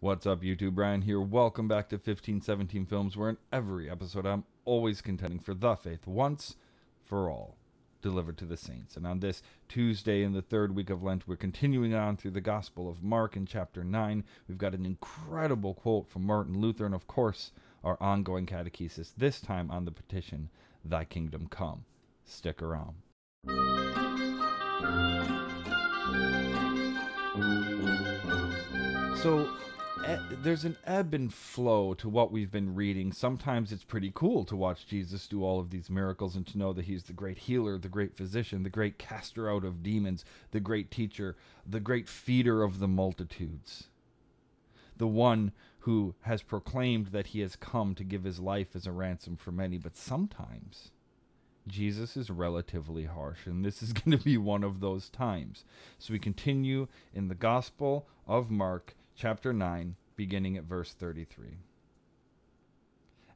What's up, YouTube? Brian here. Welcome back to 1517 Films, where in every episode I'm always contending for the faith once for all, delivered to the saints. And on this Tuesday in the third week of Lent, we're continuing on through the Gospel of Mark in chapter 9. We've got an incredible quote from Martin Luther, and of course, our ongoing catechesis, this time on the petition, Thy Kingdom Come. Stick around. So, there's an ebb and flow to what we've been reading. Sometimes it's pretty cool to watch Jesus do all of these miracles and to know that he's the great healer, the great physician, the great caster out of demons, the great teacher, the great feeder of the multitudes, the one who has proclaimed that he has come to give his life as a ransom for many. But sometimes Jesus is relatively harsh, and this is going to be one of those times. So we continue in the Gospel of Mark, chapter 9, beginning at verse 33.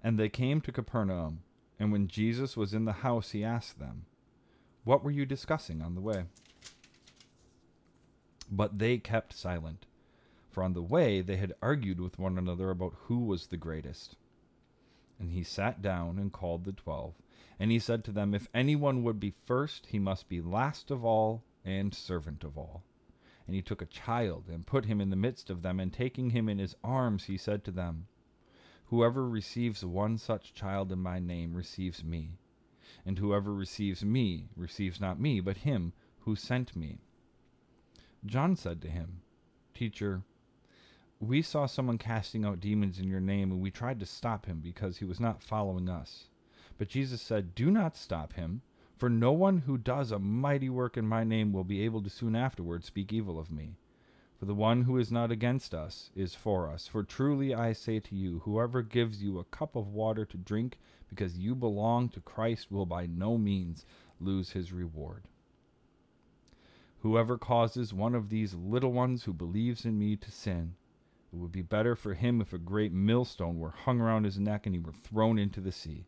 And they came to Capernaum, and when Jesus was in the house, he asked them, What were you discussing on the way? But they kept silent, for on the way they had argued with one another about who was the greatest. And he sat down and called the twelve. And he said to them, If anyone would be first, he must be last of all and servant of all. And he took a child and put him in the midst of them, and taking him in his arms, he said to them, Whoever receives one such child in my name receives me. And whoever receives me receives not me, but him who sent me. John said to him, Teacher, we saw someone casting out demons in your name, and we tried to stop him because he was not following us. But Jesus said, Do not stop him, for no one who does a mighty work in my name will be able to soon afterward speak evil of me. For the one who is not against us is for us. For truly I say to you, whoever gives you a cup of water to drink because you belong to Christ will by no means lose his reward. Whoever causes one of these little ones who believes in me to sin, it would be better for him if a great millstone were hung around his neck and he were thrown into the sea.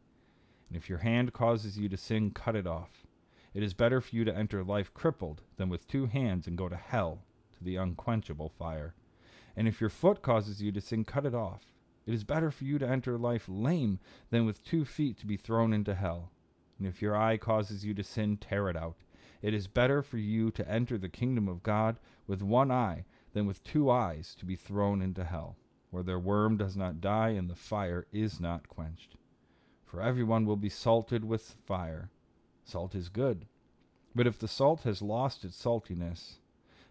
And if your hand causes you to sin, cut it off. It is better for you to enter life crippled than with two hands and go to hell, to the unquenchable fire. And if your foot causes you to sin, cut it off. It is better for you to enter life lame than with two feet to be thrown into hell. And if your eye causes you to sin, tear it out. It is better for you to enter the kingdom of God with one eye than with two eyes to be thrown into hell, where their worm does not die and the fire is not quenched. For everyone will be salted with fire. Salt is good. But if the salt has lost its saltiness,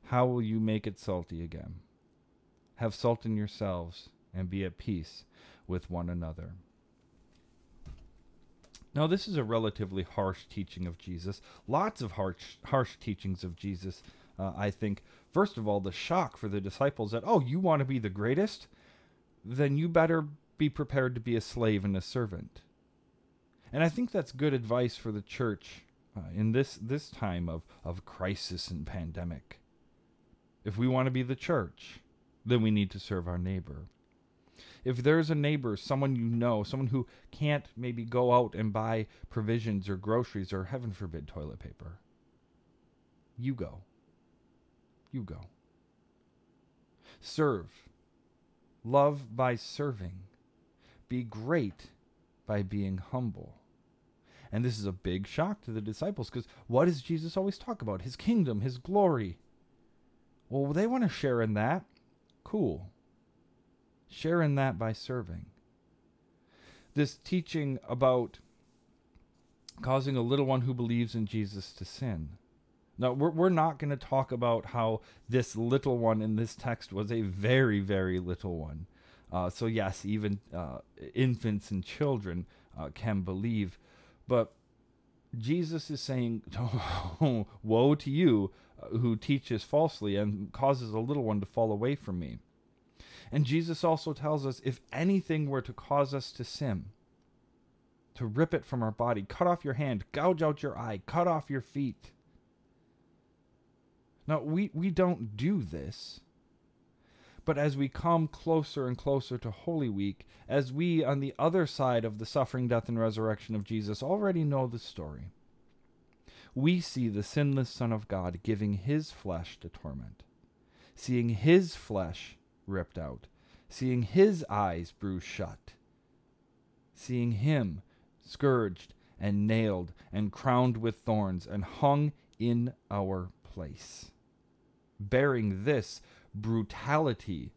how will you make it salty again? Have salt in yourselves and be at peace with one another. Now, this is a relatively harsh teaching of Jesus. Lots of harsh, harsh teachings of Jesus, uh, I think. First of all, the shock for the disciples that, oh, you want to be the greatest? Then you better be prepared to be a slave and a servant. And I think that's good advice for the church uh, in this, this time of, of crisis and pandemic. If we want to be the church, then we need to serve our neighbor. If there's a neighbor, someone you know, someone who can't maybe go out and buy provisions or groceries or, heaven forbid, toilet paper, you go. You go. Serve. Love by serving. Be great by being humble. And this is a big shock to the disciples because what does Jesus always talk about? His kingdom, his glory. Well, they want to share in that. Cool. Share in that by serving. This teaching about causing a little one who believes in Jesus to sin. Now, we're, we're not going to talk about how this little one in this text was a very, very little one. Uh, so, yes, even uh, infants and children uh, can believe. But Jesus is saying, Woe to you uh, who teaches falsely and causes a little one to fall away from me. And Jesus also tells us if anything were to cause us to sin, to rip it from our body, cut off your hand, gouge out your eye, cut off your feet. Now, we, we don't do this. But as we come closer and closer to Holy Week, as we on the other side of the suffering, death, and resurrection of Jesus already know the story, we see the sinless Son of God giving his flesh to torment, seeing his flesh ripped out, seeing his eyes bruised shut, seeing him scourged and nailed and crowned with thorns and hung in our place, bearing this brutality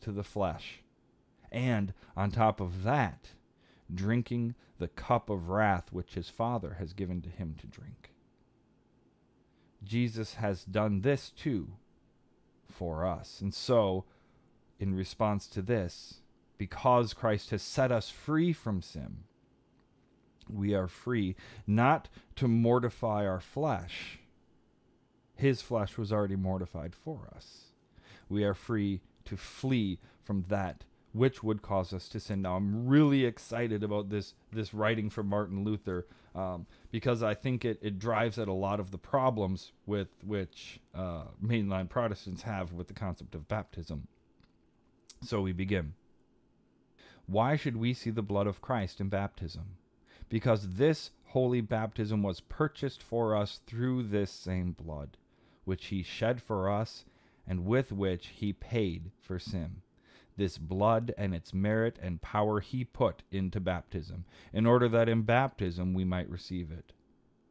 to the flesh. And on top of that, drinking the cup of wrath which his Father has given to him to drink. Jesus has done this too for us. And so, in response to this, because Christ has set us free from sin, we are free not to mortify our flesh. His flesh was already mortified for us. We are free to flee from that which would cause us to sin. Now, I'm really excited about this this writing from Martin Luther um, because I think it, it drives at a lot of the problems with which uh, mainline Protestants have with the concept of baptism. So we begin. Why should we see the blood of Christ in baptism? Because this holy baptism was purchased for us through this same blood, which he shed for us and with which he paid for sin this blood and its merit and power he put into baptism, in order that in baptism we might receive it.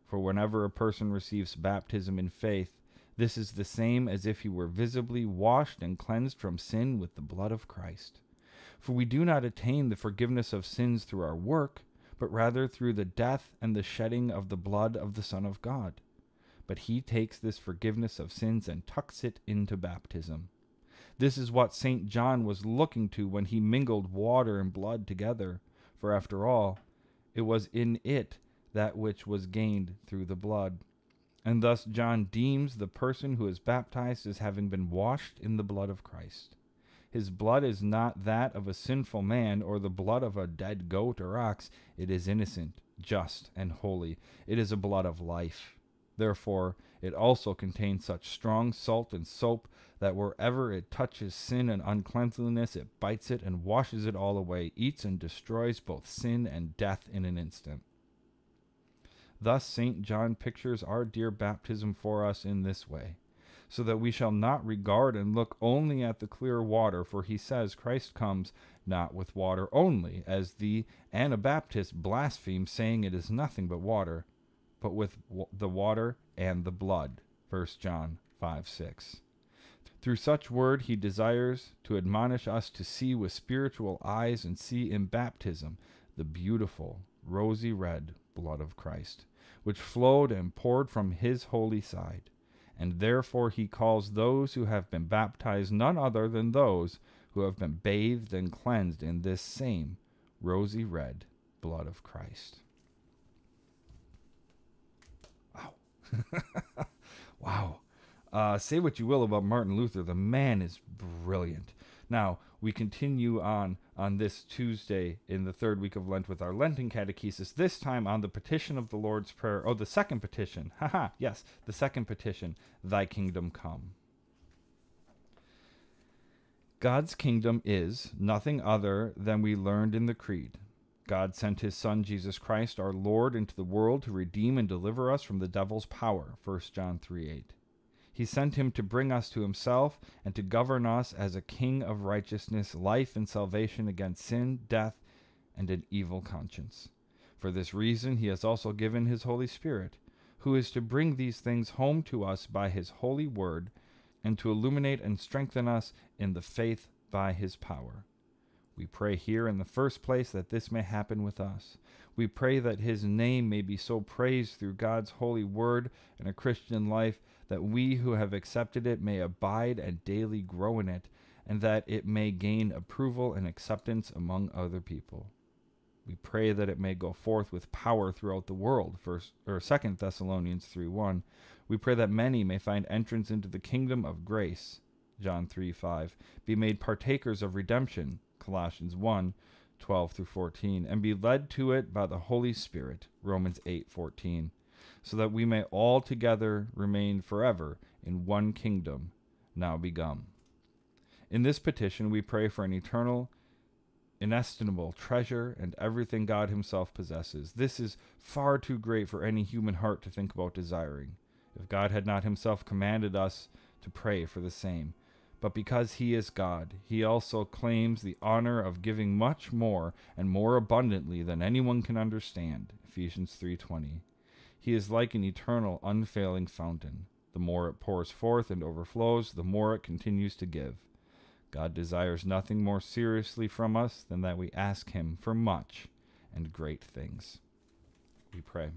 For whenever a person receives baptism in faith, this is the same as if he were visibly washed and cleansed from sin with the blood of Christ. For we do not attain the forgiveness of sins through our work, but rather through the death and the shedding of the blood of the Son of God. But he takes this forgiveness of sins and tucks it into baptism this is what St. John was looking to when he mingled water and blood together, for after all, it was in it that which was gained through the blood. And thus John deems the person who is baptized as having been washed in the blood of Christ. His blood is not that of a sinful man or the blood of a dead goat or ox. It is innocent, just, and holy. It is a blood of life. Therefore, it also contains such strong salt and soap that wherever it touches sin and uncleanliness, it bites it and washes it all away, eats and destroys both sin and death in an instant. Thus, St. John pictures our dear baptism for us in this way, so that we shall not regard and look only at the clear water, for he says Christ comes not with water only, as the Anabaptists blaspheme, saying it is nothing but water but with the water and the blood. 1 John 5 6. Through such word, he desires to admonish us to see with spiritual eyes and see in baptism the beautiful, rosy red blood of Christ, which flowed and poured from his holy side. And therefore he calls those who have been baptized none other than those who have been bathed and cleansed in this same rosy red blood of Christ. wow. Uh, say what you will about Martin Luther, the man is brilliant. Now, we continue on on this Tuesday in the third week of Lent with our Lenten catechesis, this time on the petition of the Lord's Prayer. Oh, the second petition. Haha, yes, the second petition, Thy kingdom come. God's kingdom is nothing other than we learned in the Creed God sent his Son, Jesus Christ, our Lord, into the world to redeem and deliver us from the devil's power. 1 John 3 8. He sent him to bring us to himself and to govern us as a king of righteousness, life, and salvation against sin, death, and an evil conscience. For this reason, he has also given his Holy Spirit, who is to bring these things home to us by his holy word, and to illuminate and strengthen us in the faith by his power. We pray here in the first place that this may happen with us. We pray that his name may be so praised through God's holy word and a Christian life that we who have accepted it may abide and daily grow in it, and that it may gain approval and acceptance among other people. We pray that it may go forth with power throughout the world. First or Second Thessalonians 3 1. We pray that many may find entrance into the kingdom of grace. John 3 5. Be made partakers of redemption. Colossians 1 12 through 14, and be led to it by the Holy Spirit, Romans 8 14, so that we may all together remain forever in one kingdom now begun. In this petition, we pray for an eternal, inestimable treasure and everything God Himself possesses. This is far too great for any human heart to think about desiring, if God had not Himself commanded us to pray for the same. But because he is God, he also claims the honor of giving much more and more abundantly than anyone can understand. Ephesians 3:20. He is like an eternal, unfailing fountain. The more it pours forth and overflows, the more it continues to give. God desires nothing more seriously from us than that we ask him for much and great things. We pray.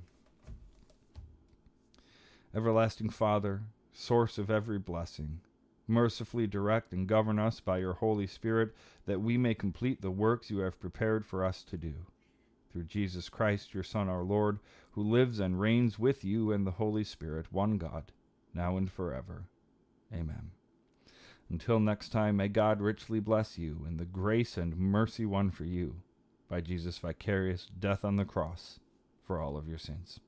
Everlasting Father, source of every blessing, mercifully direct and govern us by your Holy Spirit, that we may complete the works you have prepared for us to do. Through Jesus Christ, your Son, our Lord, who lives and reigns with you and the Holy Spirit, one God, now and forever. Amen. Until next time, may God richly bless you in the grace and mercy won for you by Jesus' vicarious death on the cross for all of your sins.